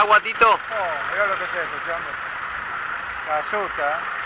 agua, Tito? Oh, mirá lo que es esto, chamo. La asusta, ¿eh?